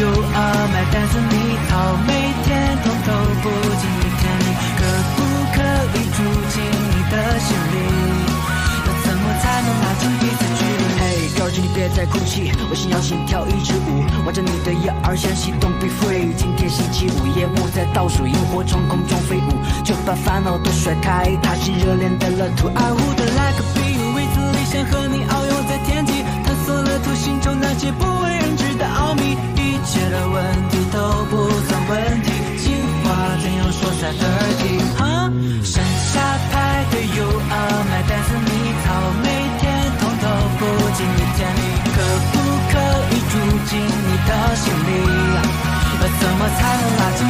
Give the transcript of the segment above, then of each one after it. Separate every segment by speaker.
Speaker 1: 诱饵，买单是蜜桃，每天通透不经意见你，可不可以住进你的心里？要怎么才能拉近彼此距离？嘿，告诉你别再哭泣，我想要心跳一支舞，挽着你的腰儿向西，Don't be free。今天星期五，夜幕在倒数，萤火虫空中飞舞，就把烦恼都甩开，踏进热恋的乐土。I would like a be，为此理想和你遨游在，索了土星中那些不为人知的奥秘，一切的问题都不算问题，情话怎样说才得体？哈，剩下排队诱饵，买单是蜜桃，每天通透不经意见你，可不可以住进你的心里？要怎么才能拉近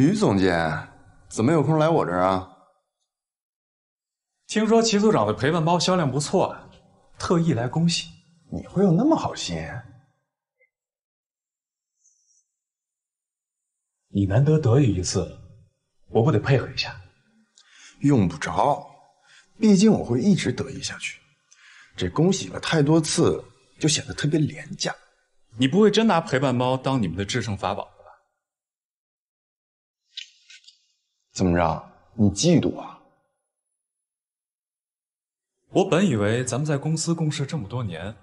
Speaker 2: 于总监，怎么有空来我这儿啊？
Speaker 3: 听说齐组长的陪伴包销量不错啊，特意来恭喜。
Speaker 2: 你会有那么好心？
Speaker 3: 你难得得意一次，我不得配合一下？
Speaker 2: 用不着，毕竟我会一直得意下去。这恭喜了太多次，就显得特别廉价。
Speaker 3: 你不会真拿陪伴包当你们的制胜法宝吧？
Speaker 2: 怎么着？你嫉妒啊？
Speaker 3: 我本以为咱们在公司共事这么多年，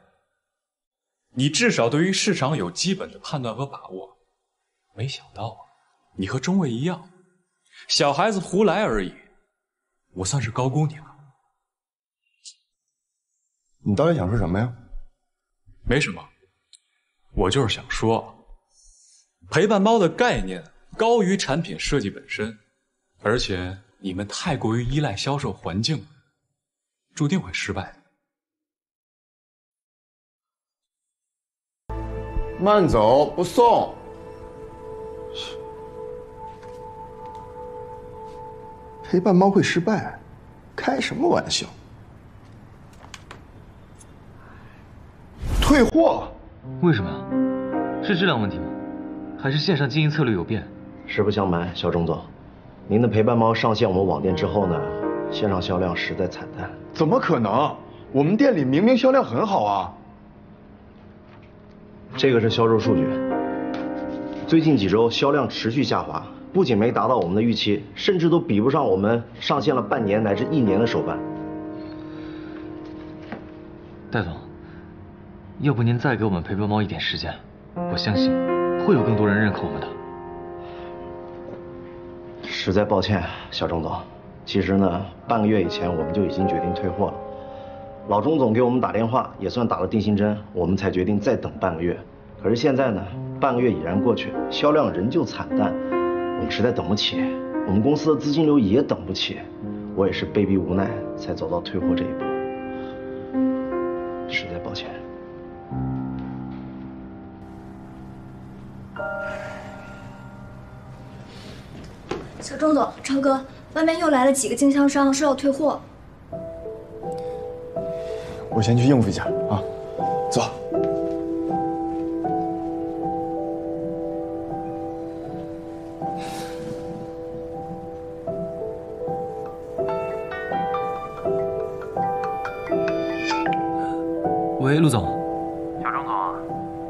Speaker 3: 你至少对于市场有基本的判断和把握，没想到啊，你和中卫一样，小孩子胡来而已。我算是高估你了。
Speaker 2: 你到底想说什么呀？
Speaker 3: 没什么，我就是想说，陪伴猫的概念高于产品设计本身，而且你们太过于依赖销售环境，注定会失败。
Speaker 2: 慢走，不送。陪伴猫会失败？开什么玩笑？退货？
Speaker 4: 为什么呀？是质量问题吗？还是线上经营策略有变？
Speaker 5: 实不相瞒，小钟总，您的陪伴猫上线我们网店之后呢，线上销量实在惨淡。
Speaker 2: 怎么可能？我们店里明明销量很好啊！
Speaker 5: 这个是销售数据，最近几周销量持续下滑，不仅没达到我们的预期，甚至都比不上我们上线了半年乃至一年的手办。
Speaker 4: 戴总，要不您再给我们陪伴猫一点时间，我相信会有更多人认可我们的。
Speaker 5: 实在抱歉，小钟总，其实呢，半个月以前我们就已经决定退货了。老钟总给我们打电话，也算打了定心针，我们才决定再等半个月。可是现在呢，半个月已然过去，销量仍旧惨淡，我们实在等不起，我们公司的资金流也等不起，我也是被逼无奈才走到退货这一步，
Speaker 6: 钟总，超哥，外面又来了几个经销商，说要退货。
Speaker 2: 我先去应付一下啊，走。
Speaker 4: 喂，陆总。
Speaker 7: 小钟总，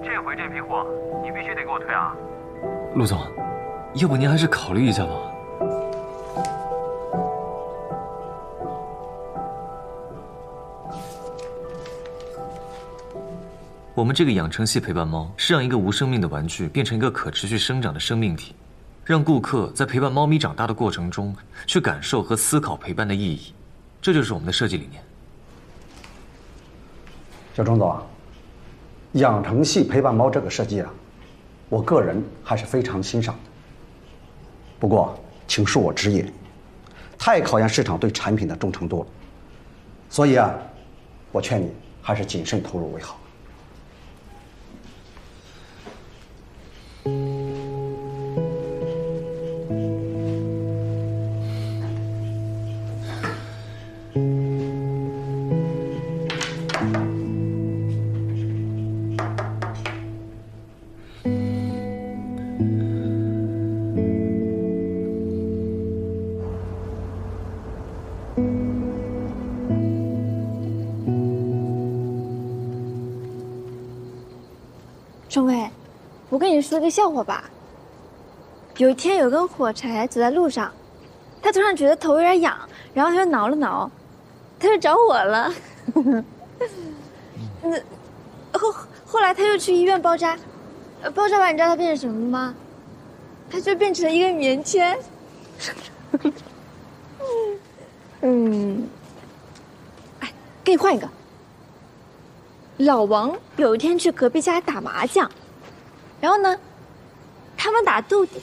Speaker 7: 这回这批货你必须得给我退啊！
Speaker 4: 陆总，要不您还是考虑一下吧。我们这个养成系陪伴猫是让一个无生命的玩具变成一个可持续生长的生命体，让顾客在陪伴猫咪长大的过程中去感受和思考陪伴的意义，这就是我们的设计理念。
Speaker 8: 小钟总啊，养成系陪伴猫这个设计啊，我个人还是非常欣赏的。不过，请恕我直言，太考验市场对产品的忠诚度了。所以啊，我劝你还是谨慎投入为好。
Speaker 6: 钟伟，我跟你说个笑话吧。有一天，有根火柴走在路上，他突然觉得头有点痒，然后他就挠了挠，他就着火了。那后后来他又去医院包扎，呃包扎完你知道他变成什么吗？他就变成了一个棉签。嗯，哎，给你换一个。老王有一天去隔壁家打麻将，然后呢，他们打斗地。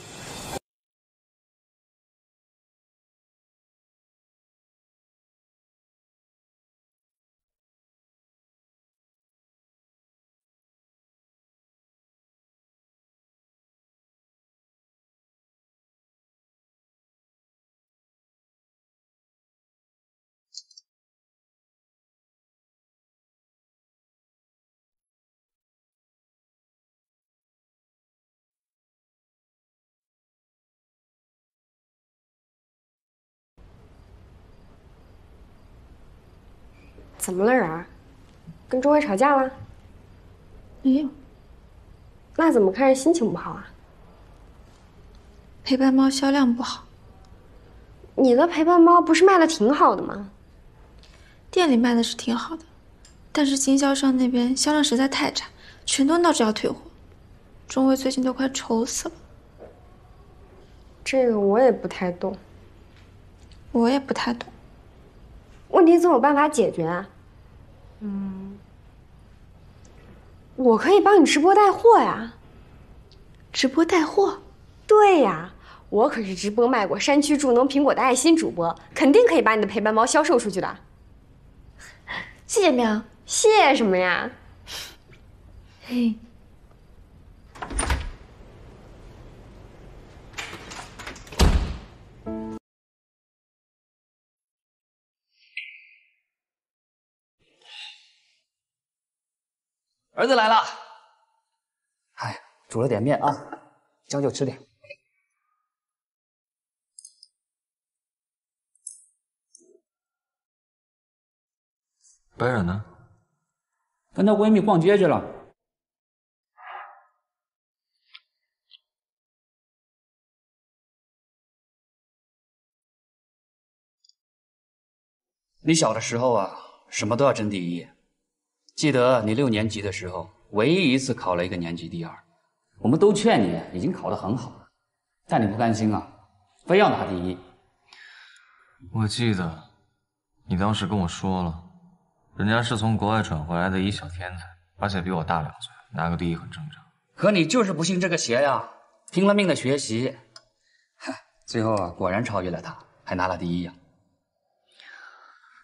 Speaker 9: 怎么了，然儿？跟钟伟吵架了？
Speaker 6: 没有。
Speaker 9: 那怎么看着心情不好啊？
Speaker 6: 陪伴猫销量不好。
Speaker 9: 你的陪伴猫不是卖的挺好的吗？
Speaker 6: 店里卖的是挺好的，但是经销商那边销量实在太差，全都闹着要退货。钟伟最近都快愁死了。
Speaker 9: 这个我也不太懂。
Speaker 6: 我也不太懂。
Speaker 9: 问题总有办法解决啊。嗯，我可以帮你直播带货呀。
Speaker 6: 直播带货？
Speaker 9: 对呀，我可是直播卖过山区助农苹果的爱心主播，肯定可以把你的陪伴猫销售出去的。
Speaker 6: 谢谢喵，
Speaker 9: 谢什么呀？
Speaker 6: 嘿。
Speaker 10: 儿子来了，哎，煮了点面啊，将就吃点。
Speaker 4: 白冉呢？
Speaker 10: 跟她闺蜜逛街去了。你小的时候啊，什么都要争第一。记得你六年级的时候，唯一一次考了一个年级第二，我们都劝你已经考得很好了，但你不甘心啊，非要拿第一。
Speaker 4: 我记得，你当时跟我说了，人家是从国外转回来的一小天才，而且比我大两岁，拿个第一很正常。
Speaker 10: 可你就是不信这个邪呀，拼了命的学习，嗨，最后啊，果然超越了他，还拿了第一呀。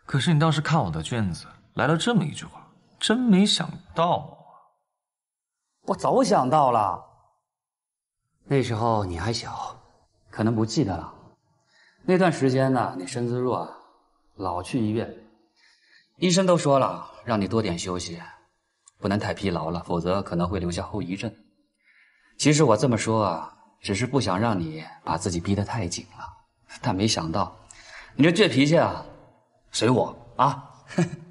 Speaker 4: 可是你当时看我的卷子，来了这么一句话。真没想到啊！
Speaker 10: 我早想到了。那时候你还小，可能不记得了。那段时间呢，你身子弱，老去医院，医生都说了，让你多点休息，不能太疲劳了，否则可能会留下后遗症。其实我这么说啊，只是不想让你把自己逼得太紧了。但没想到，你这倔脾气啊，随我啊！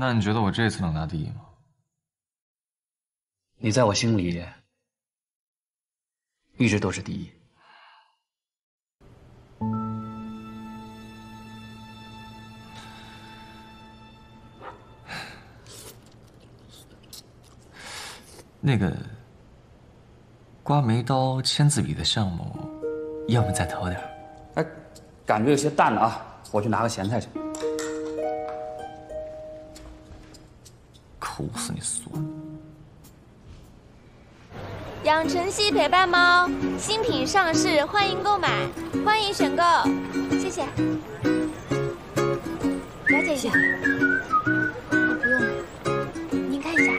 Speaker 4: 那你觉得我这次能拿第一吗？
Speaker 10: 你在我心里一直都是第一。
Speaker 4: 那个刮眉刀、签字笔的项目，要不再投点？
Speaker 10: 哎，感觉有些淡了啊，我去拿个咸菜去。
Speaker 4: 苦死你，苏！
Speaker 11: 养成系陪伴猫新品上市，欢迎购买，欢迎选购，谢谢。了解一下。哦，不用了，您看一下。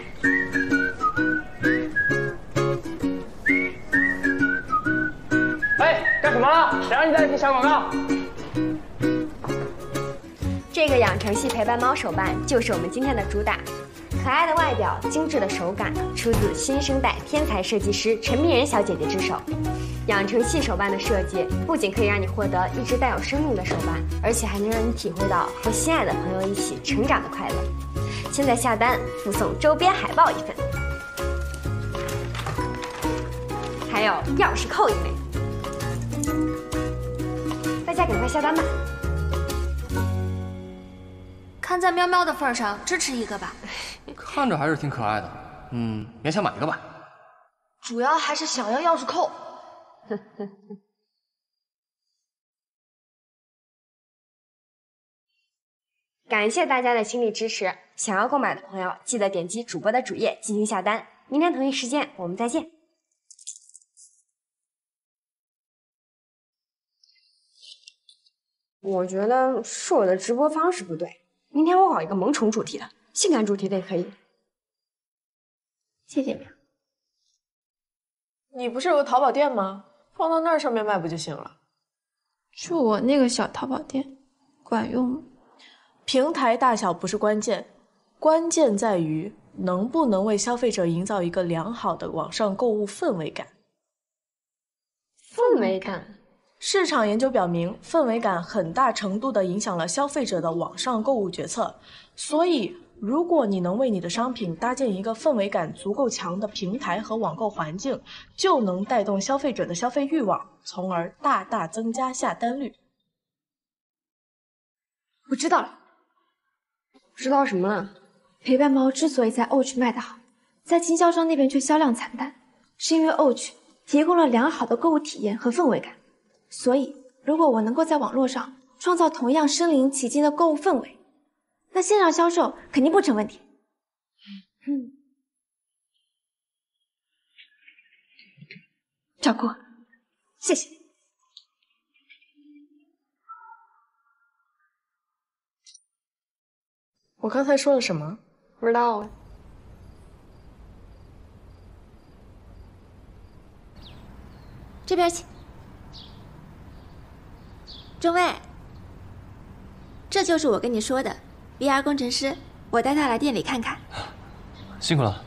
Speaker 12: 哎，干什么了？谁让你在这贴小广告？
Speaker 9: 这个养成系陪伴猫手办就是我们今天的主打。可爱的外表，精致的手感，出自新生代天才设计师陈明仁小姐姐之手。养成系手办的设计不仅可以让你获得一只带有生命的手办，而且还能让你体会到和心爱的朋友一起成长的快乐。现在下单附送周边海报一份，还有钥匙扣一枚。大家赶快下单吧！
Speaker 11: 看在喵喵的份上，支持一个吧。
Speaker 12: 看着还是挺可爱的，嗯，勉强买一个吧。
Speaker 13: 主要还是想要钥匙扣。
Speaker 9: 感谢大家的倾力支持，想要购买的朋友记得点击主播的主页进行下单。明天同一时间我们再见。我觉得是我的直播方式不对，明天我搞一个萌宠主题的，性感主题的也可以。谢谢你。
Speaker 13: 你不是有个淘宝店吗？放到那儿上面卖不就行了？
Speaker 6: 就我那个小淘宝店，管用吗？
Speaker 13: 平台大小不是关键，关键在于能不能为消费者营造一个良好的网上购物氛围感。
Speaker 9: 氛围感。
Speaker 13: 市场研究表明，氛围感很大程度地影响了消费者的网上购物决策。所以，如果你能为你的商品搭建一个氛围感足够强的平台和网购环境，就能带动消费者的消费欲望，从而大大增加下单率。
Speaker 6: 我知道了，
Speaker 9: 知道什么了？
Speaker 6: 陪伴猫之所以在 Ouch 卖得好，在经销商那边却销量惨淡，是因为 Ouch 提供了良好的购物体验和氛围感。所以，如果我能够在网络上创造同样身临其境的购物氛围，那线上销售肯定不成问题。嗯，小顾，谢谢。
Speaker 13: 我刚才说了什么？
Speaker 9: 不知道啊。
Speaker 11: 这边请。中尉，这就是我跟你说的 VR 工程师，我带他来店里看看。
Speaker 4: 辛苦了。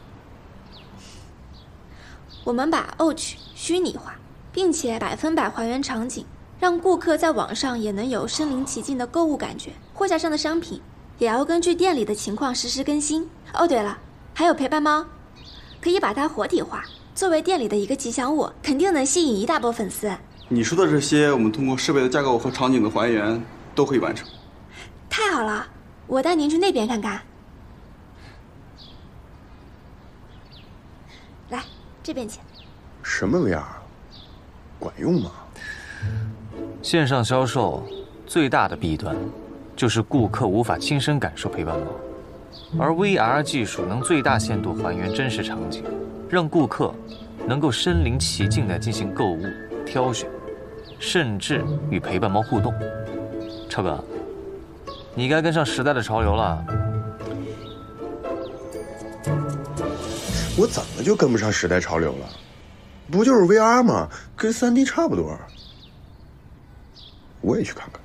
Speaker 11: 我们把 Ouch 虚拟化，并且百分百还原场景，让顾客在网上也能有身临其境的购物感觉。货架上的商品也要根据店里的情况实时更新。哦，对了，还有陪伴猫，可以把它活体化，作为店里的一个吉祥物，肯定能吸引一大波粉丝。
Speaker 14: 你说的这些，我们通过设备的架构和场景的还原都可以完成。
Speaker 11: 太好了，我带您去那边看看。来，这边请。
Speaker 2: 什么 VR？管用吗？
Speaker 4: 线上销售最大的弊端，就是顾客无法亲身感受陪伴猫，而 VR 技术能最大限度还原真实场景，让顾客能够身临其境地进行购物、挑选。甚至与陪伴猫互动，超哥，你该跟上时代的潮流了。
Speaker 2: 我怎么就跟不上时代潮流了？不就是 VR 吗？跟 3D 差不多。我也去看看。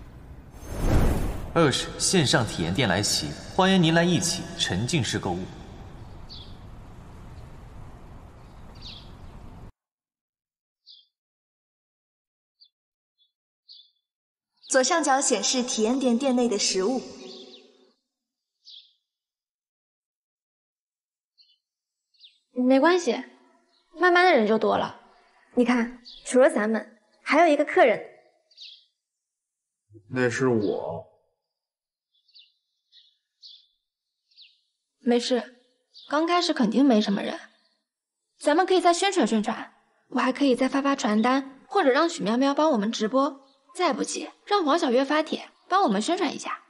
Speaker 4: 二是线上体验店来袭，欢迎您来一起沉浸式购物。
Speaker 15: 左上角显示体验店店内的食物。
Speaker 6: 没关系，慢慢的人就多了。你看，除了咱们，还有一个客人。
Speaker 14: 那是我。
Speaker 6: 没事，刚开始肯定没什么人，咱们可以再宣传宣传。我还可以再发发传单，或者让许喵喵帮我们直播。再不济，让王小月发帖帮我们宣传一下。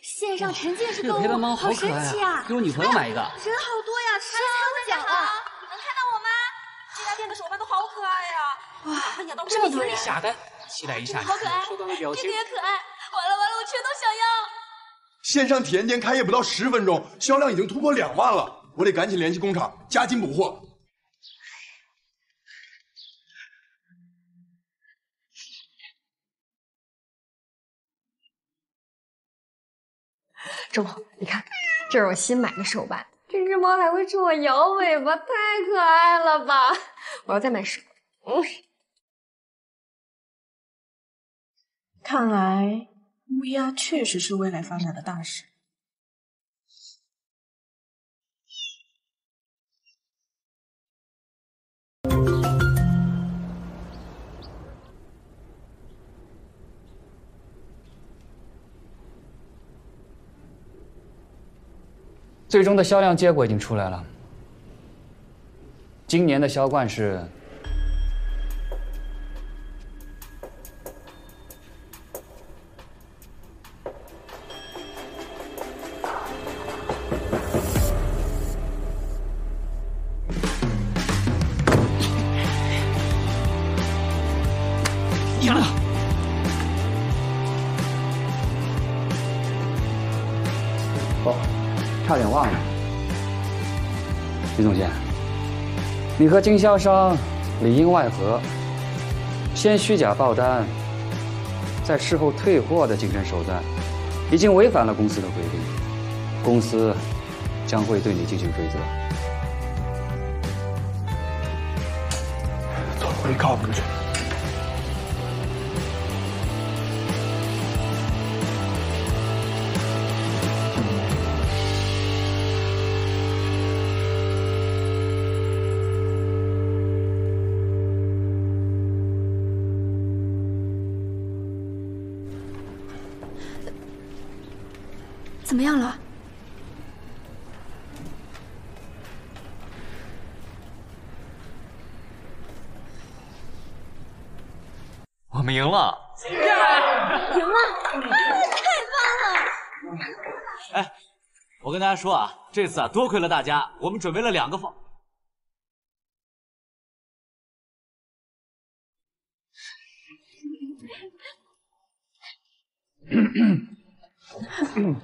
Speaker 11: 线上沉浸式购物，
Speaker 10: 陪伴猫
Speaker 11: 好
Speaker 10: 神奇
Speaker 11: 啊！
Speaker 10: 给我女朋友买一个。人
Speaker 11: 好多呀，十千个奖啊！能看到我吗？这家店的手办都好可爱呀！哇，这么多人
Speaker 10: 下单，期待一下
Speaker 11: 好可爱，
Speaker 10: 收到的表情。
Speaker 11: 这个也可爱，完了完了，我全都想要。
Speaker 2: 线上体验店开业不到十分钟，销量已经突破两万了。我得赶紧联系工厂，加紧补货。
Speaker 13: 周某，你看，
Speaker 9: 这是我新买的手办，这只猫还会冲我摇尾巴，太可爱了吧！我要再买十个。嗯，
Speaker 13: 看来乌鸦确实是未来发展的大势。
Speaker 10: 最终的销量结果已经出来了，今年的销冠是。你和经销商里应外合，先虚假报单，再事后退货的竞争手段，已经违反了公司的规定，公司将会对你进行追责。
Speaker 2: 走，我给你告出去。
Speaker 11: 样了？
Speaker 4: 我们赢了！
Speaker 11: 赢了！太棒了！
Speaker 16: 哎，我跟大家说啊，这次啊，多亏了大家，我们准备了两个方。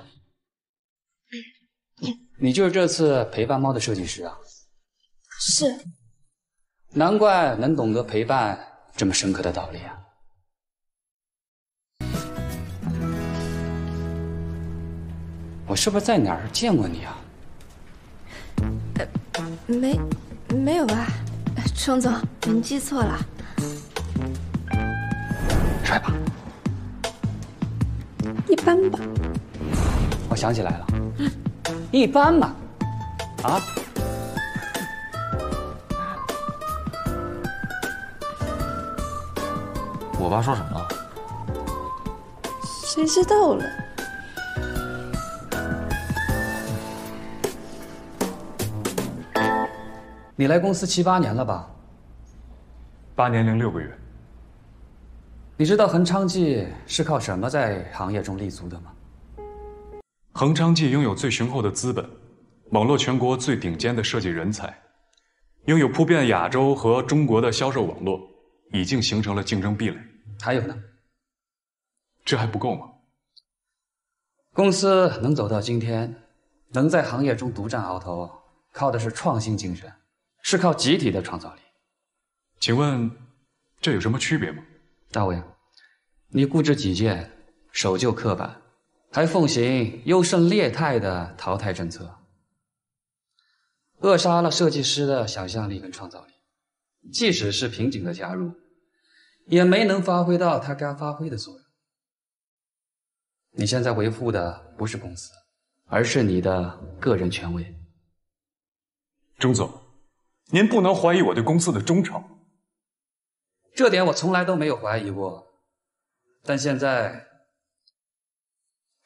Speaker 10: 你就是这次陪伴猫的设计师啊？
Speaker 13: 是。
Speaker 10: 难怪能懂得陪伴这么深刻的道理啊！我是不是在哪儿见过你啊？
Speaker 11: 没，没有吧？冲总，您记错了。
Speaker 10: 帅吧？
Speaker 11: 一般吧。
Speaker 10: 我想起来了，一般嘛，啊？
Speaker 4: 我爸说什么了？
Speaker 11: 谁知道了？
Speaker 10: 你来公司七八年了吧？
Speaker 3: 八年零六个月。
Speaker 10: 你知道恒昌记是靠什么在行业中立足的吗？
Speaker 3: 恒昌记拥有最雄厚的资本，网络全国最顶尖的设计人才，拥有铺遍亚洲和中国的销售网络，已经形成了竞争壁垒。
Speaker 10: 还有呢？
Speaker 3: 这还不够吗？
Speaker 10: 公司能走到今天，能在行业中独占鳌头，靠的是创新精神，是靠集体的创造力。
Speaker 3: 请问，这有什么区别吗？
Speaker 10: 大卫，你固执己见，守旧刻板。还奉行优胜劣汰的淘汰政策，扼杀了设计师的想象力跟创造力。即使是瓶颈的加入，也没能发挥到他该发挥的作用。你现在维护的不是公司，而是你的个人权威。
Speaker 3: 钟总，您不能怀疑我对公司的忠诚。
Speaker 10: 这点我从来都没有怀疑过，但现在。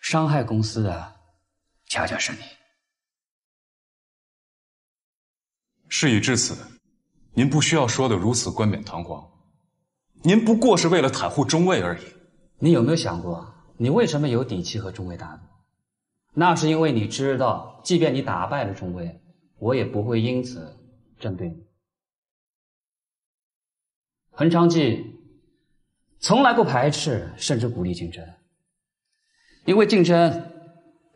Speaker 10: 伤害公司的，恰恰是你。
Speaker 3: 事已至此，您不需要说的如此冠冕堂皇。您不过是为了袒护中尉而已。
Speaker 10: 你有没有想过，你为什么有底气和中尉打赌？那是因为你知道，即便你打败了中尉，我也不会因此针对你。恒昌记从来不排斥，甚至鼓励竞争。因为竞争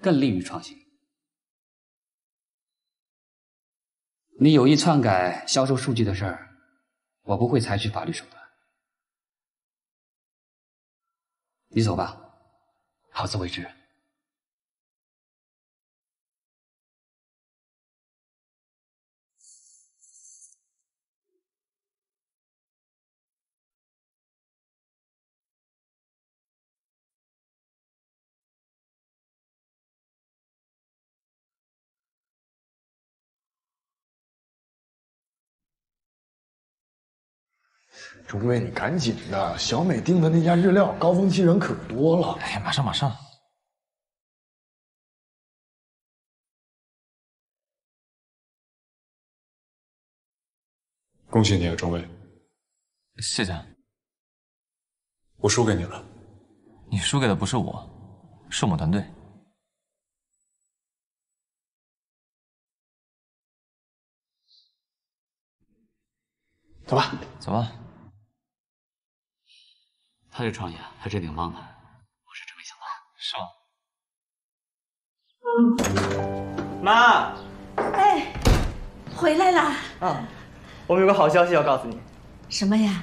Speaker 10: 更利于创新。你有意篡改销售数据的事儿，我不会采取法律手段。你走吧，好自为之。
Speaker 2: 钟卫，你赶紧的，小美订的那家日料，高峰期人可多了。
Speaker 4: 哎，马上马上。
Speaker 3: 恭喜你啊，中卫，
Speaker 4: 谢谢。
Speaker 3: 我输给你了。
Speaker 4: 你输给的不是我，是我们团队。
Speaker 2: 走吧，
Speaker 4: 走吧。
Speaker 10: 他这创业还真挺棒的，我是真没想到。
Speaker 4: 是吗？
Speaker 17: 妈，
Speaker 18: 哎，回来啦！
Speaker 17: 嗯，我们有个好消息要告诉你。
Speaker 18: 什么呀？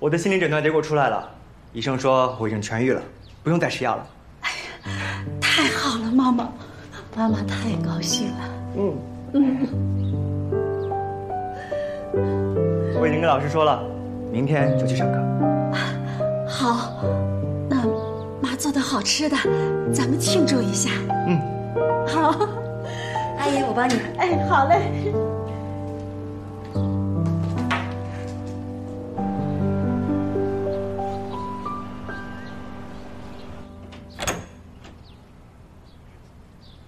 Speaker 17: 我的心理诊断结果出来了，医生说我已经痊愈了，不用再吃药了。
Speaker 18: 哎呀太好了，妈妈，妈妈太高兴了。
Speaker 17: 嗯
Speaker 18: 嗯。
Speaker 17: 我已经跟老师说了，明天就去上课。
Speaker 18: 好，那妈做的好吃的，咱们庆祝一下。
Speaker 17: 嗯，
Speaker 18: 好。
Speaker 19: 阿姨，我帮你。
Speaker 18: 哎，好嘞。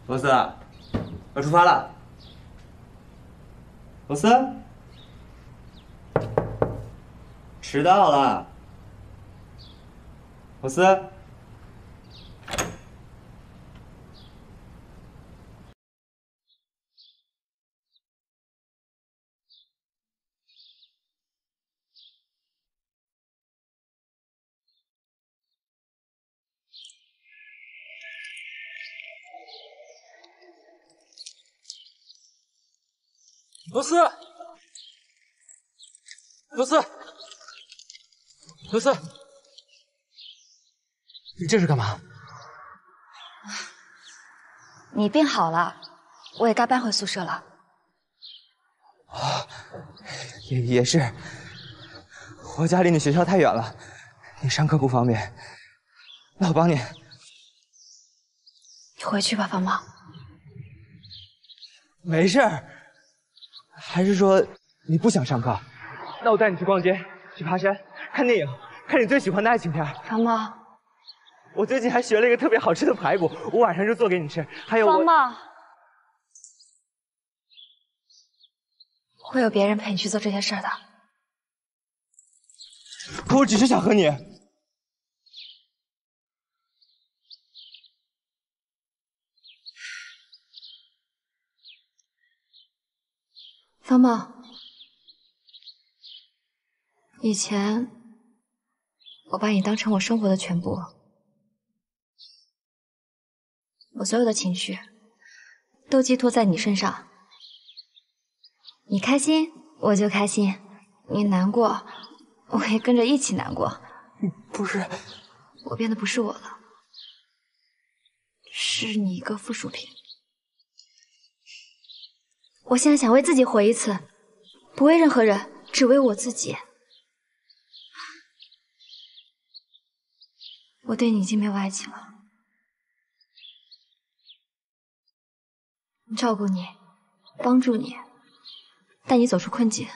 Speaker 17: 罗斯，要出发了。罗斯，迟到了。罗斯，
Speaker 16: 罗斯，罗斯，罗斯，你这是干嘛？
Speaker 19: 你病好了，我也该搬回宿舍了。
Speaker 17: 啊，也也是，我家离你学校太远了，你上课不方便，那我帮你。
Speaker 19: 你回去吧，方茂。
Speaker 17: 没事儿，还是说你不想上课？那我带你去逛街，去爬山，看电影，看你最喜欢的爱情片。
Speaker 19: 方茂，
Speaker 17: 我最近还学了一个特别好吃的排骨，我晚上就做给你吃。还有
Speaker 19: 方茂，会有别人陪你去做这些事儿的。
Speaker 17: 可我只是想和你。
Speaker 19: 方茂，以前我把你当成我生活的全部，我所有的情绪都寄托在你身上。你开心我就开心，你难过我也跟着一起难过。
Speaker 17: 不是，
Speaker 19: 我变得不是我了，是你一个附属品。我现在想为自己活一次，不为任何人，只为我自己。我对你已经没有爱情了，照顾你，帮助你，带你走出困境，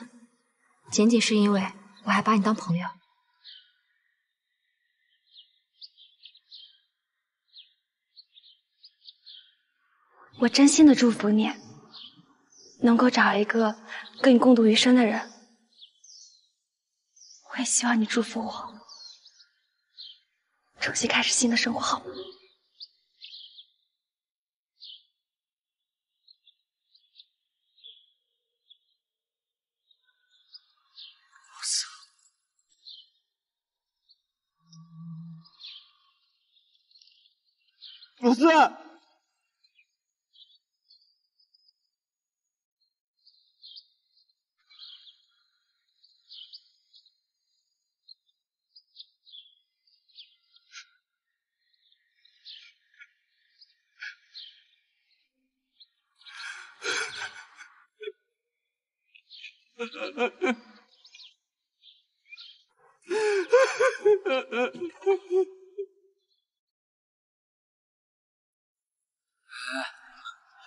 Speaker 19: 仅仅是因为我还把你当朋友。我真心的祝福你。能够找一个跟你共度余生的人，我也希望你祝福我，重新开始新的生活，好吗？
Speaker 17: 不是。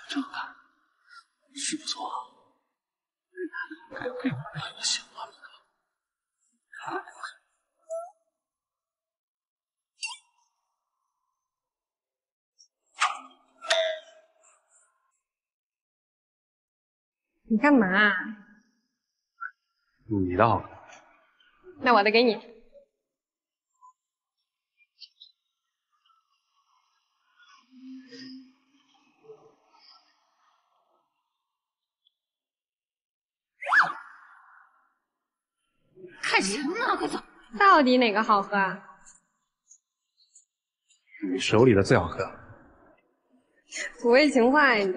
Speaker 16: 这么看是不错，该配我也行了。
Speaker 20: 你干嘛？
Speaker 21: 你的好，
Speaker 20: 那我的给你。
Speaker 18: 看什么呢？快走！
Speaker 20: 到底哪个好喝啊？
Speaker 21: 你手里的最好喝。
Speaker 20: 不会情话呀你！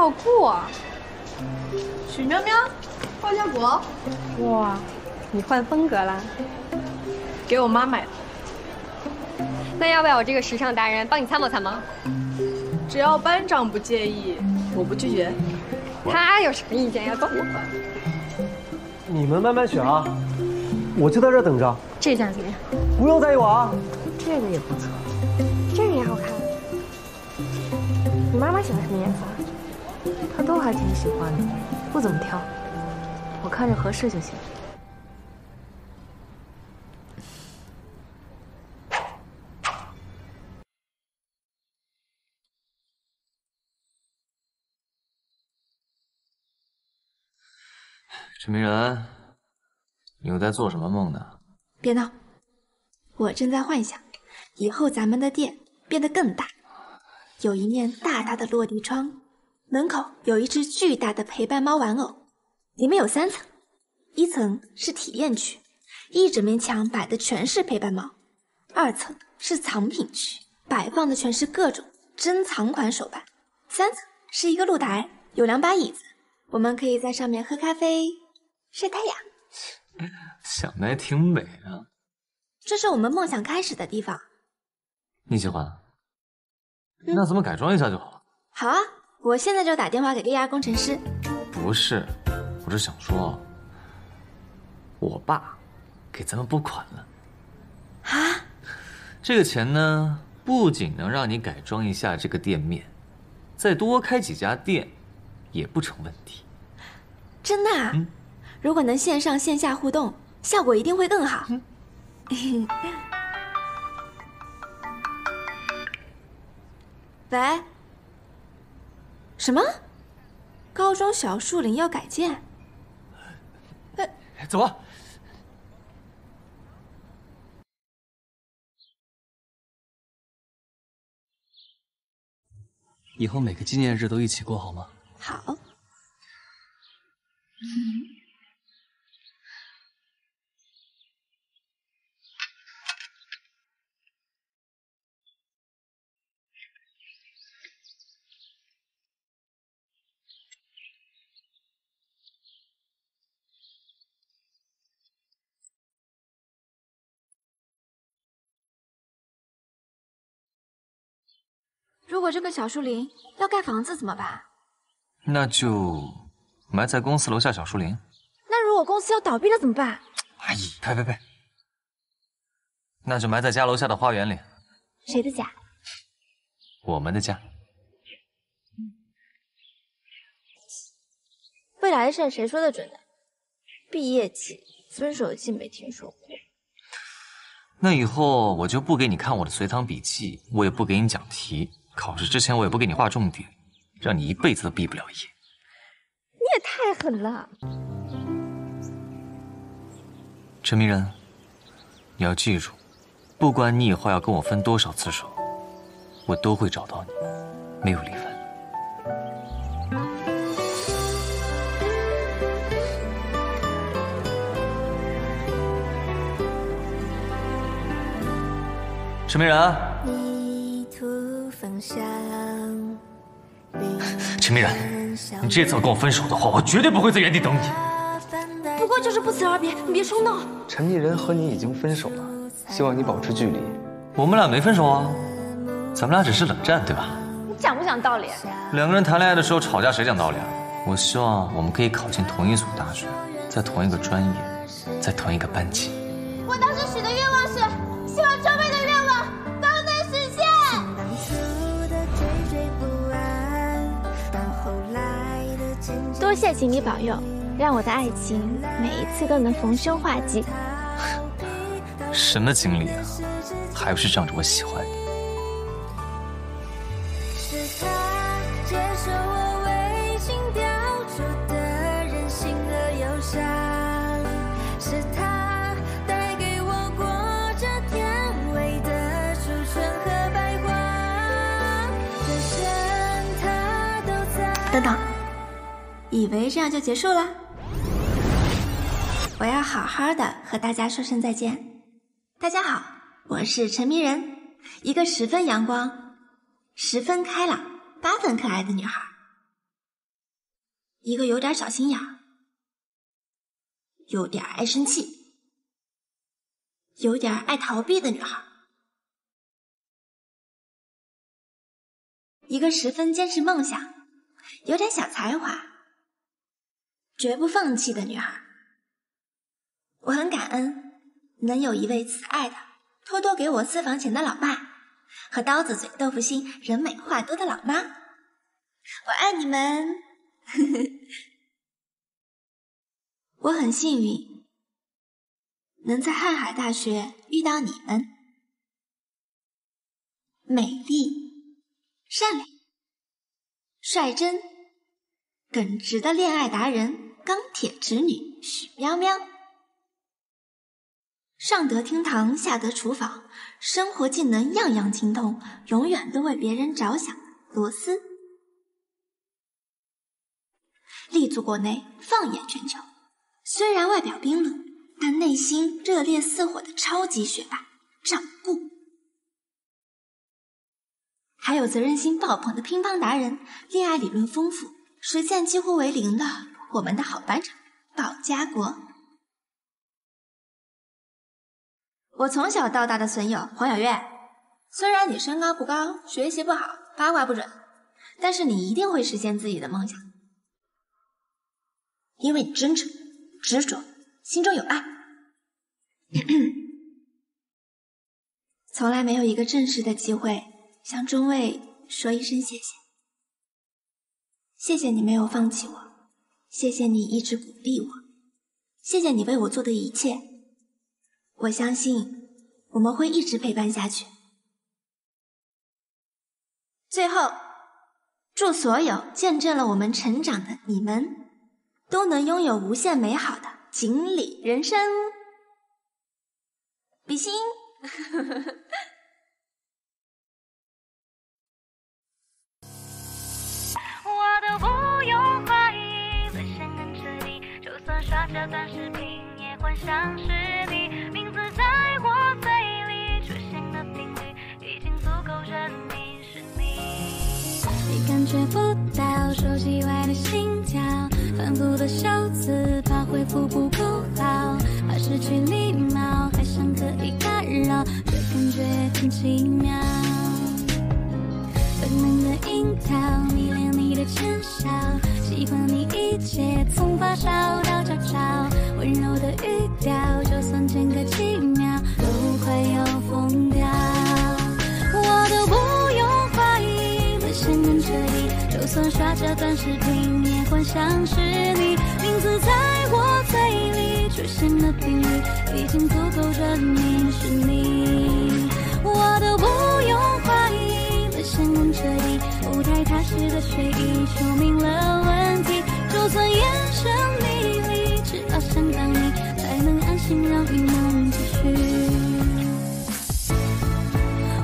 Speaker 20: 好酷啊！
Speaker 13: 许喵喵，花椒果。
Speaker 20: 哇，你换风格啦？
Speaker 13: 给我妈买的。
Speaker 20: 那要不要我这个时尚达人帮你参谋参谋？
Speaker 13: 只要班长不介意，我不拒绝。
Speaker 20: 他有什么意见要跟我？
Speaker 22: 你们慢慢选啊，我就在这等着。
Speaker 20: 这件怎么样？
Speaker 22: 不用在意我啊。
Speaker 20: 这个也不错，这个也好看。你妈妈喜欢什么颜色？
Speaker 23: 她都还挺喜欢的，不怎么挑，我看着合适就行。
Speaker 4: 陈明仁，你又在做什么梦呢？
Speaker 11: 别闹，我正在幻想，以后咱们的店变得更大，有一面大大的落地窗，门口有一只巨大的陪伴猫玩偶，里面有三层，一层是体验区，一整面墙摆的全是陪伴猫；二层是藏品区，摆放的全是各种珍藏款手办；三层是一个露台，有两把椅子，我们可以在上面喝咖啡。晒太阳，
Speaker 4: 想的还挺美啊！
Speaker 11: 这是我们梦想开始的地方。
Speaker 4: 你喜欢？那咱们改装一下就好了。
Speaker 11: 好啊，我现在就打电话给 AR 工程师。
Speaker 4: 不是，我是想说，我爸给咱们拨款了。
Speaker 11: 啊？
Speaker 4: 这个钱呢，不仅能让你改装一下这个店面，再多开几家店也不成问题。
Speaker 11: 真的啊？
Speaker 4: 嗯。
Speaker 11: 如果能线上线下互动，效果一定会更好。喂？什么？高中小树林要改建？
Speaker 4: 走吧。
Speaker 24: 以后每个纪念日都一起过，好吗？
Speaker 11: 好。如 果这个小树林要盖房子怎么办？
Speaker 4: 那就埋在公司楼下小树林。
Speaker 6: 那如果公司要倒闭了怎么办？
Speaker 4: 阿姨，呸呸呸！那就埋在家楼下的花园里。
Speaker 11: 谁的家？
Speaker 4: 我们的家。
Speaker 6: 未来的事谁说的准呢？毕业季、分手季没听说过。
Speaker 4: 那以后我就不给你看我的随堂笔记，我也不给你讲题。考试之前我也不给你划重点，让你一辈子都毕不了业。
Speaker 6: 你也太狠了，
Speaker 4: 陈明仁，你要记住，不管你以后要跟我分多少次手，我都会找到你，没有离分。陈明然。陈明然，你这次要跟我分手的话，我绝对不会在原地等你。
Speaker 6: 不过就是不辞而别，你别冲动。
Speaker 17: 陈明然和你已经分手了，希望你保持距离。
Speaker 4: 我们俩没分手啊，咱们俩只是冷战，对吧？
Speaker 6: 你讲不讲道理？
Speaker 4: 两个人谈恋爱的时候吵架，谁讲道理啊？我希望我们可以考进同一所大学，在同一个专业，在同一个班级。
Speaker 6: 请你保佑，让我的爱情每一次都能逢凶化吉。
Speaker 4: 什么经历啊？还不是仗着我喜欢你。
Speaker 11: 等等，以为这样就结束了？我要好好的和大家说声再见。大家好，我是陈迷人，一个十分阳光、十分开朗、八分可爱的女孩，一个有点小心眼、有点爱生气、有点爱逃避的女孩，一个十分坚持梦想。有点小才华，绝不放弃的女孩。我很感恩能有一位慈爱的、偷偷给我私房钱的老爸，和刀子嘴豆腐心、人美话多的老妈。我爱你们！我很幸运能在瀚海大学遇到你们，美丽、善良。率真、耿直的恋爱达人，钢铁直女许喵喵。上得厅堂，下得厨房，生活技能样样精通，永远都为别人着想。罗斯，立足国内，放眼全球。虽然外表冰冷，但内心热烈似火的超级学霸赵顾。还有责任心爆棚的乒乓达人，恋爱理论丰富，实践几乎为零的我们的好班长鲍家国。我从小到大的损友黄小月，虽然你身高不高，学习不好，八卦不准，但是你一定会实现自己的梦想，因为你真诚、执着，心中有爱。从来没有一个正式的机会。向中尉说一声谢谢，谢谢你没有放弃我，谢谢你一直鼓励我，谢谢你为我做的一切。我相信我们会一直陪伴下去。最后，祝所有见证了我们成长的你们，都能拥有无限美好的锦鲤人生。比心。
Speaker 25: 我都不用这段视频，也幻想是你名字在我嘴里出现的频率，已经足够证明是你。你感觉不到手机外的心跳，反复的修辞，怕回复不够好，怕失去礼貌，还想可以打扰，这感觉很奇妙。本能的樱桃，迷恋你的浅笑，喜欢你一切，从发烧到 cao 潮，温柔的语调，就算间隔几秒，都快要疯掉。我都不用怀疑，微信跟着你，就算刷着短视频，也幻想是你名字在我嘴里出现的频率，已经足够证明是你。我都不用怀疑。先问彻底，不太踏实的睡意说明了问题。就算眼神，只要想到你，才能安心让雨梦继续。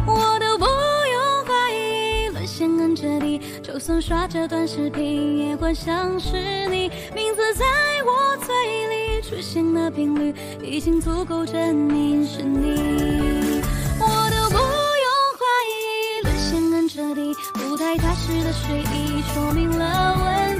Speaker 25: 我都不用怀疑，沦陷很彻底。就算刷着短视频，也幻想是你。名字在我嘴里出现的频率，已经足够证明是你。我都不用怀疑，沦陷很彻底。不太踏实的睡意，说明了温。